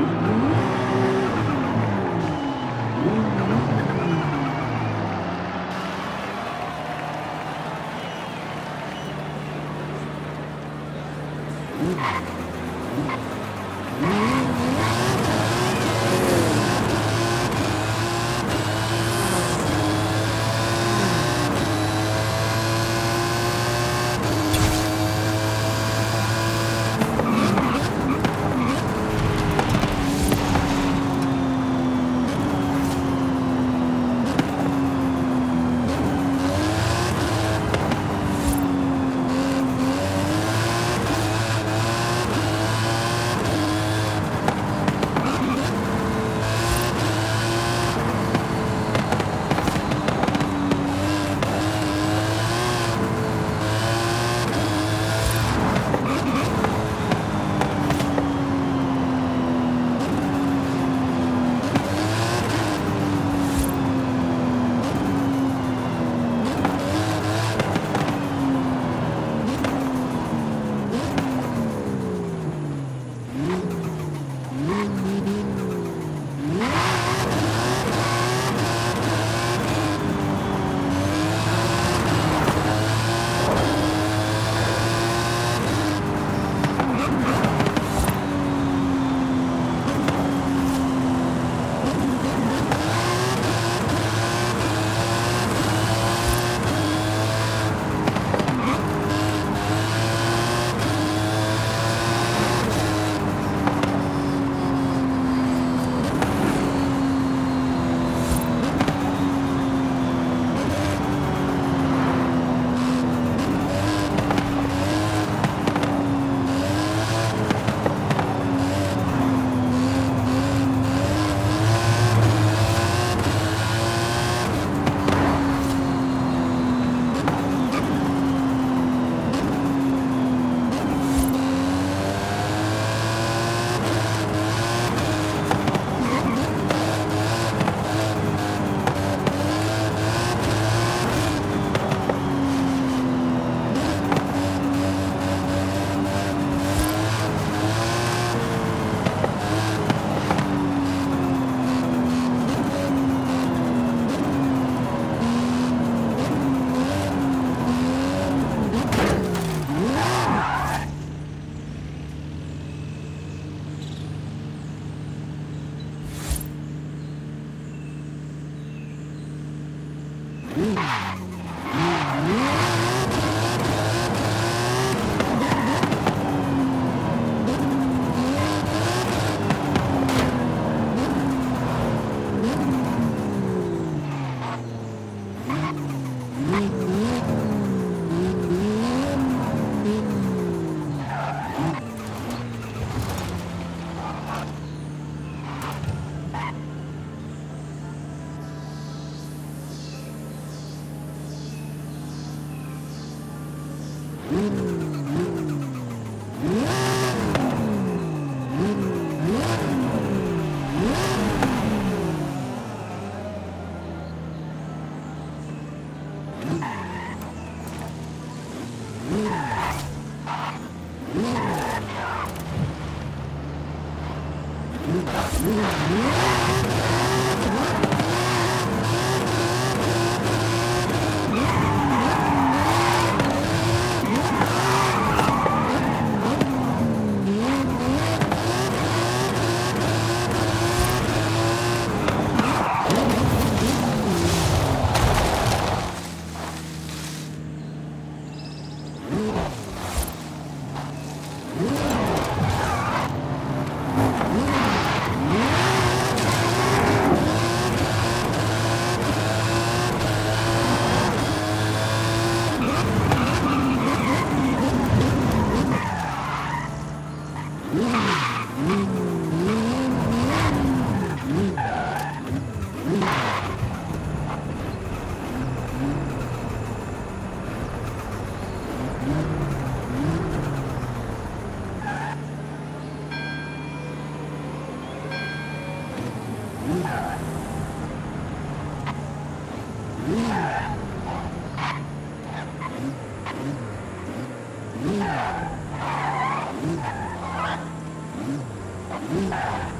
Mm-hmm. Música